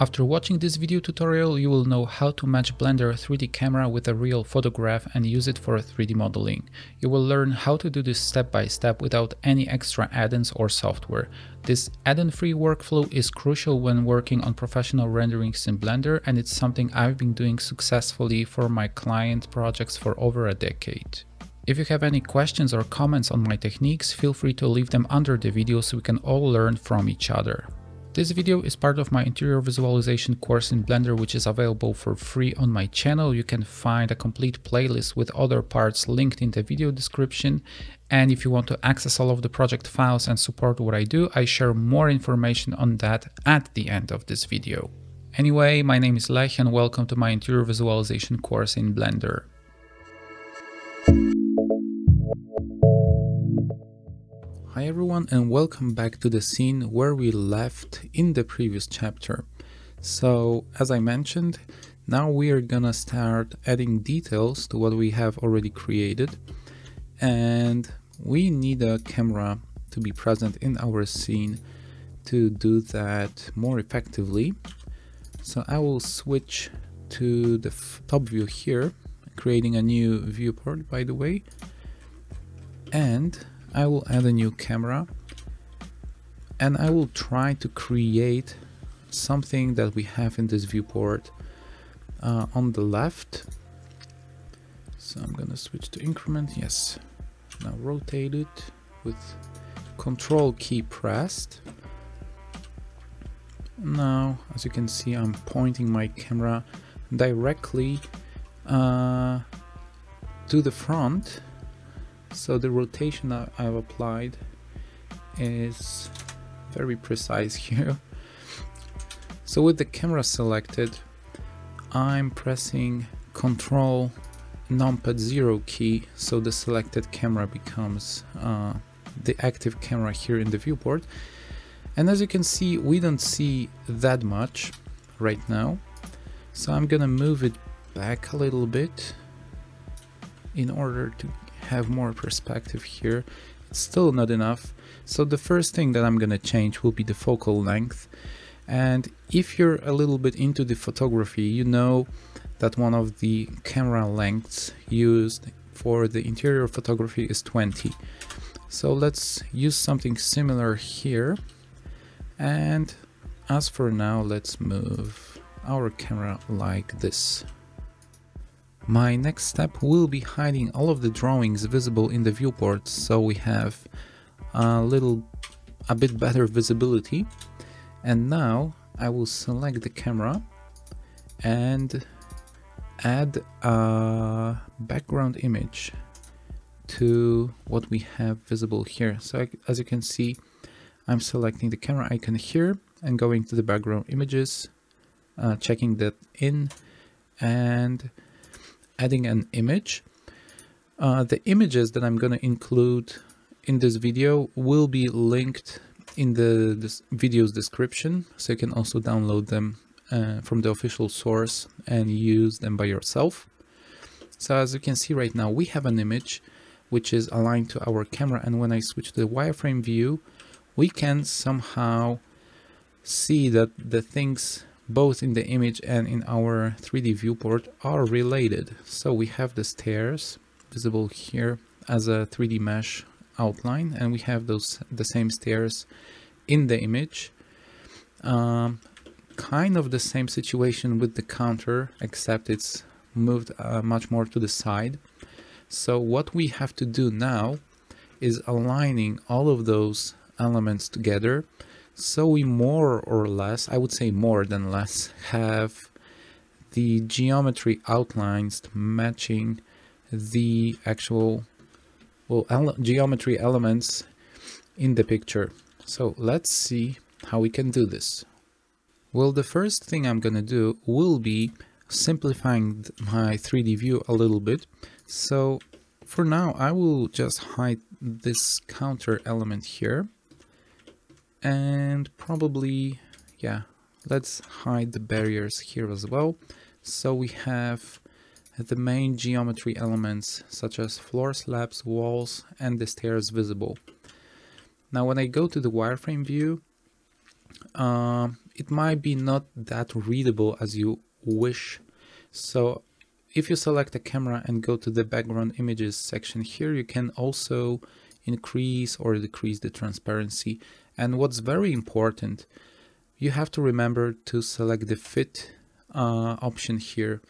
After watching this video tutorial, you will know how to match Blender 3D camera with a real photograph and use it for 3D modeling. You will learn how to do this step by step without any extra add-ins or software. This add-in free workflow is crucial when working on professional renderings in Blender and it's something I've been doing successfully for my client projects for over a decade. If you have any questions or comments on my techniques, feel free to leave them under the video so we can all learn from each other. This video is part of my interior visualization course in Blender which is available for free on my channel. You can find a complete playlist with other parts linked in the video description. And if you want to access all of the project files and support what I do, I share more information on that at the end of this video. Anyway, my name is Lech and welcome to my interior visualization course in Blender. Hi everyone and welcome back to the scene where we left in the previous chapter. So as I mentioned, now we are gonna start adding details to what we have already created and we need a camera to be present in our scene to do that more effectively. So I will switch to the top view here, creating a new viewport by the way. And I will add a new camera and I will try to create something that we have in this viewport uh, on the left. So I'm gonna switch to increment, yes. Now rotate it with control key pressed. Now, as you can see, I'm pointing my camera directly uh, to the front so the rotation I've applied is very precise here. So with the camera selected, I'm pressing Control numpad 0 key so the selected camera becomes uh, the active camera here in the viewport. And as you can see, we don't see that much right now. So I'm gonna move it back a little bit in order to have more perspective here. It's still not enough. So the first thing that I'm to change will be the focal length. And if you're a little bit into the photography, you know that one of the camera lengths used for the interior photography is 20. So let's use something similar here. And as for now, let's move our camera like this. My next step will be hiding all of the drawings visible in the viewport so we have a little a bit better visibility. And now I will select the camera and add a background image to what we have visible here. So as you can see I'm selecting the camera icon here and going to the background images uh, checking that in. And adding an image. Uh, the images that I'm going to include in this video will be linked in the video's description, so you can also download them uh, from the official source and use them by yourself. So as you can see right now, we have an image which is aligned to our camera and when I switch to the wireframe view, we can somehow see that the things both in the image and in our 3D viewport are related. So we have the stairs visible here as a 3D mesh outline and we have those the same stairs in the image. Um, kind of the same situation with the counter except it's moved uh, much more to the side. So what we have to do now is aligning all of those elements together so we more or less, I would say more than less, have the geometry outlines matching the actual well ele geometry elements in the picture. So let's see how we can do this. Well, the first thing I'm gonna do will be simplifying my 3D view a little bit. So for now, I will just hide this counter element here and probably yeah let's hide the barriers here as well so we have the main geometry elements such as floor slabs walls and the stairs visible now when I go to the wireframe view uh, it might be not that readable as you wish. So if you select a camera and go to the background images section here, you can also increase or decrease the transparency. And what's very important, you have to remember to select the fit uh, option here.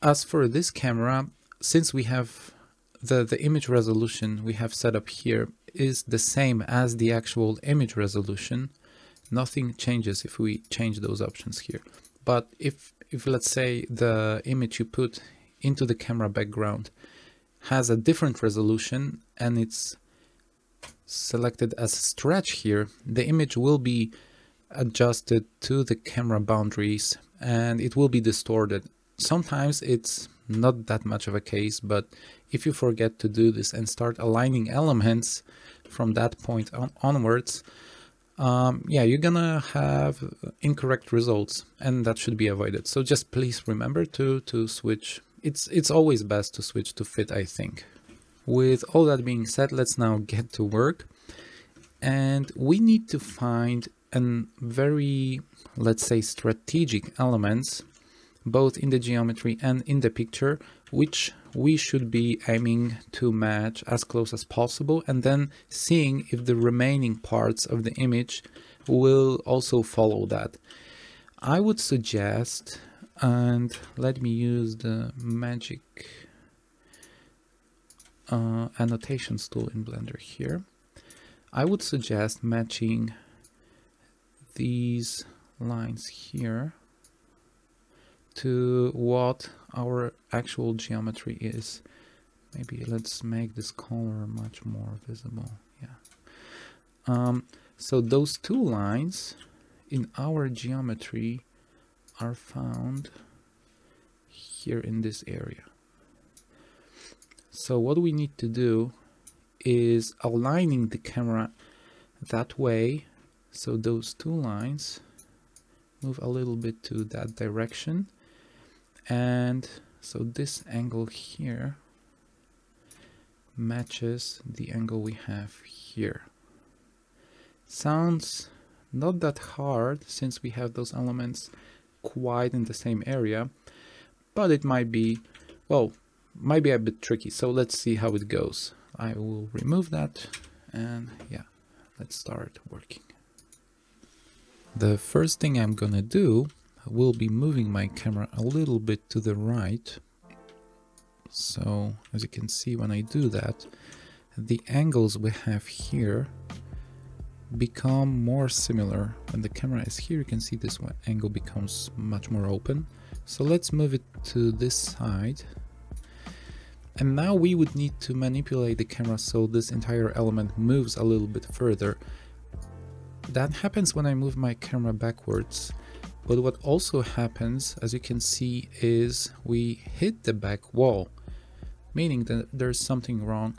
As for this camera, since we have the, the image resolution we have set up here is the same as the actual image resolution, nothing changes if we change those options here. But if if let's say the image you put into the camera background has a different resolution and it's selected as stretch here, the image will be adjusted to the camera boundaries and it will be distorted. Sometimes it's not that much of a case, but if you forget to do this and start aligning elements from that point on onwards, um, yeah, you're gonna have incorrect results and that should be avoided. So just please remember to, to switch. It's, it's always best to switch to fit, I think. With all that being said, let's now get to work. And we need to find a very, let's say, strategic elements, both in the geometry and in the picture, which we should be aiming to match as close as possible and then seeing if the remaining parts of the image will also follow that. I would suggest, and let me use the magic uh, annotations tool in Blender here. I would suggest matching these lines here to what our actual geometry is. Maybe let's make this color much more visible. Yeah. Um, so those two lines in our geometry are found here in this area. So what we need to do is aligning the camera that way so those two lines move a little bit to that direction and so this angle here matches the angle we have here. Sounds not that hard since we have those elements quite in the same area, but it might be, well, might be a bit tricky. So let's see how it goes. I will remove that and yeah, let's start working. The first thing I'm gonna do will be moving my camera a little bit to the right. So as you can see when I do that, the angles we have here become more similar. When the camera is here, you can see this one angle becomes much more open. So let's move it to this side. And now we would need to manipulate the camera so this entire element moves a little bit further. That happens when I move my camera backwards. But what also happens, as you can see, is we hit the back wall, meaning that there's something wrong.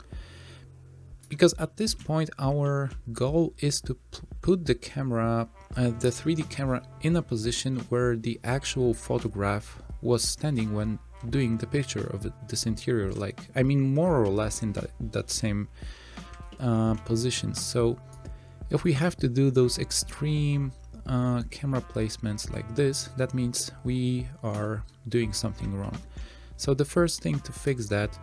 Because at this point, our goal is to put the camera, uh, the 3D camera in a position where the actual photograph was standing when doing the picture of this interior. Like, I mean, more or less in that, that same uh, position. So if we have to do those extreme uh, camera placements like this, that means we are doing something wrong. So the first thing to fix that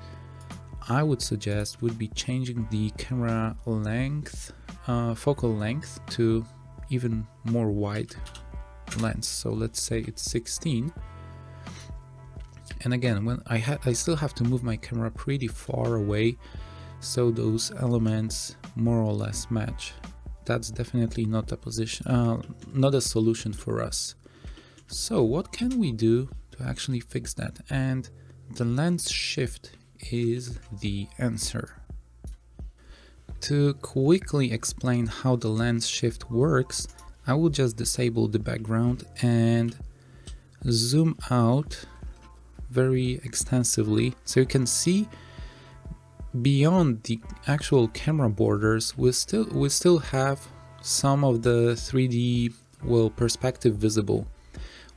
I would suggest would be changing the camera length, uh, focal length to even more wide lens. So let's say it's 16. And again, when I, had I still have to move my camera pretty far away so those elements more or less match that's definitely not a position, uh, not a solution for us. So what can we do to actually fix that? And the lens shift is the answer. To quickly explain how the lens shift works, I will just disable the background and zoom out very extensively so you can see beyond the actual camera borders, we still we still have some of the 3D well perspective visible.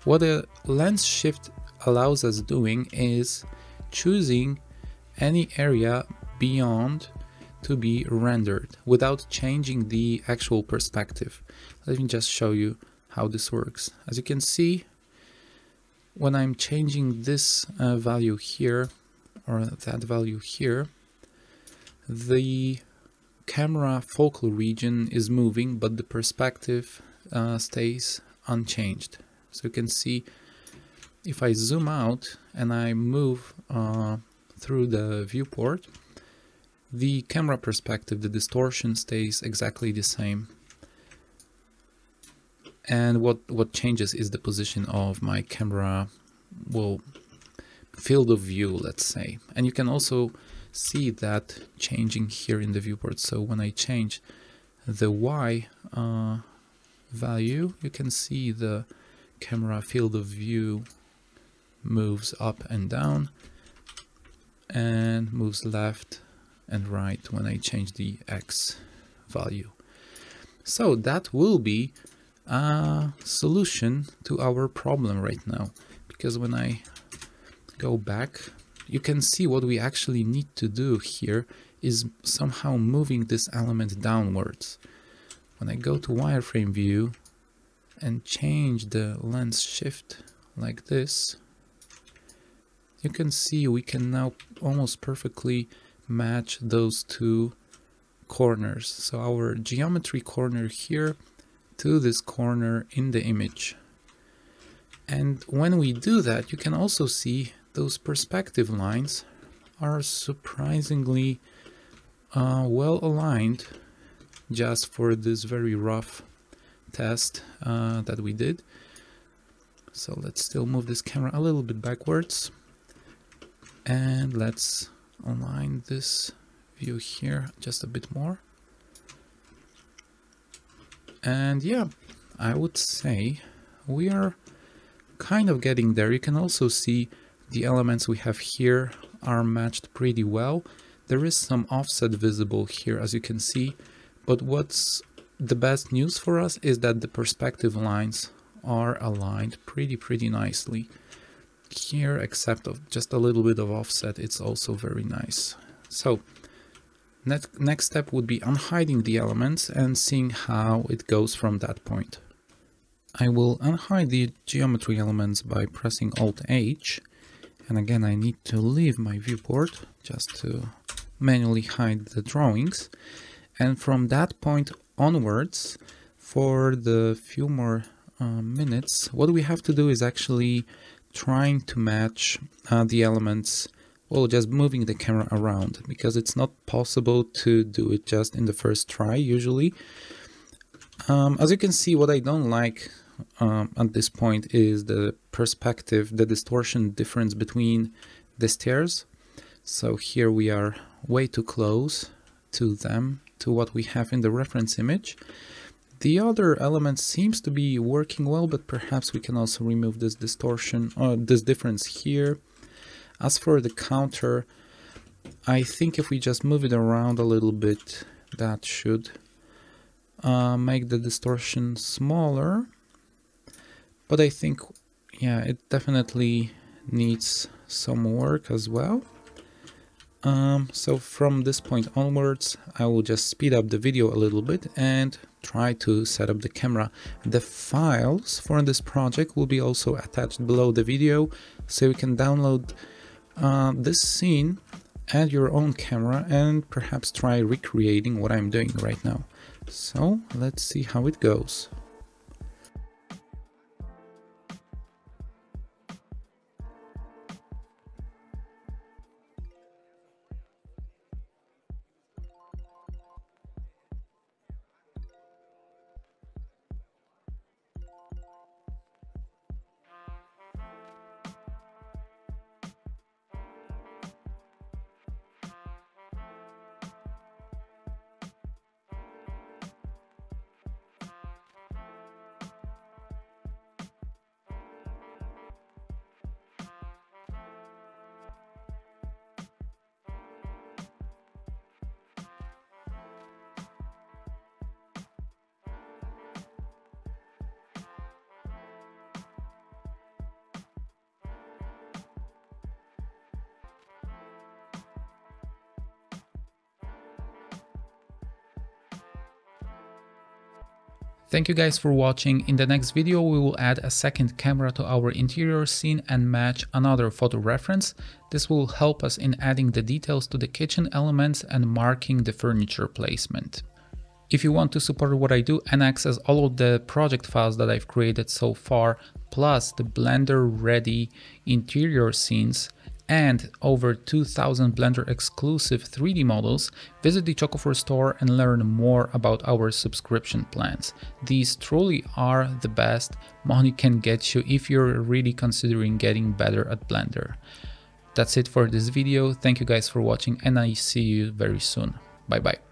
What a lens shift allows us doing is choosing any area beyond to be rendered without changing the actual perspective. Let me just show you how this works. As you can see, when I'm changing this uh, value here or that value here, the camera focal region is moving, but the perspective uh, stays unchanged. So you can see if I zoom out and I move uh, through the viewport, the camera perspective, the distortion stays exactly the same. And what, what changes is the position of my camera, well, field of view, let's say. And you can also see that changing here in the viewport. So when I change the Y uh, value, you can see the camera field of view moves up and down and moves left and right when I change the X value. So that will be a solution to our problem right now because when I go back you can see what we actually need to do here is somehow moving this element downwards. When I go to wireframe view and change the lens shift like this, you can see we can now almost perfectly match those two corners. So our geometry corner here to this corner in the image. And when we do that, you can also see those perspective lines are surprisingly uh, well aligned just for this very rough test uh, that we did. So let's still move this camera a little bit backwards and let's align this view here just a bit more. And yeah, I would say we are kind of getting there. You can also see the elements we have here are matched pretty well. There is some offset visible here as you can see, but what's the best news for us is that the perspective lines are aligned pretty pretty nicely. Here, except of just a little bit of offset, it's also very nice. So, next, step would be unhiding the elements and seeing how it goes from that point. I will unhide the geometry elements by pressing Alt-H and again, I need to leave my viewport just to manually hide the drawings. And from that point onwards, for the few more uh, minutes, what we have to do is actually trying to match uh, the elements well just moving the camera around because it's not possible to do it just in the first try usually um, as you can see what I don't like um, at this point is the perspective, the distortion difference between the stairs. So here we are way too close to them, to what we have in the reference image. The other element seems to be working well, but perhaps we can also remove this distortion, or uh, this difference here. As for the counter, I think if we just move it around a little bit, that should uh, make the distortion smaller. But I think yeah it definitely needs some work as well. Um, so from this point onwards I will just speed up the video a little bit and try to set up the camera. The files for this project will be also attached below the video so you can download uh, this scene add your own camera and perhaps try recreating what I'm doing right now. So let's see how it goes Thank you guys for watching. In the next video, we will add a second camera to our interior scene and match another photo reference. This will help us in adding the details to the kitchen elements and marking the furniture placement. If you want to support what I do and access all of the project files that I've created so far, plus the Blender ready interior scenes, and over 2000 Blender exclusive 3D models, visit the Chocofur store and learn more about our subscription plans. These truly are the best money can get you if you're really considering getting better at Blender. That's it for this video. Thank you guys for watching and I see you very soon. Bye bye.